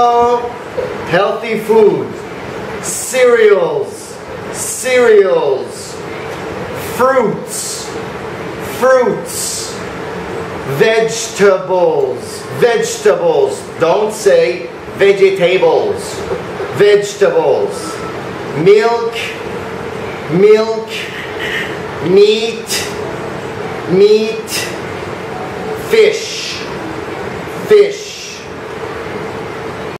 Healthy food. Cereals. Cereals. Fruits. Fruits. Vegetables. Vegetables. Don't say vegetables. Vegetables. Milk. Milk. Meat. Meat. Fish. Fish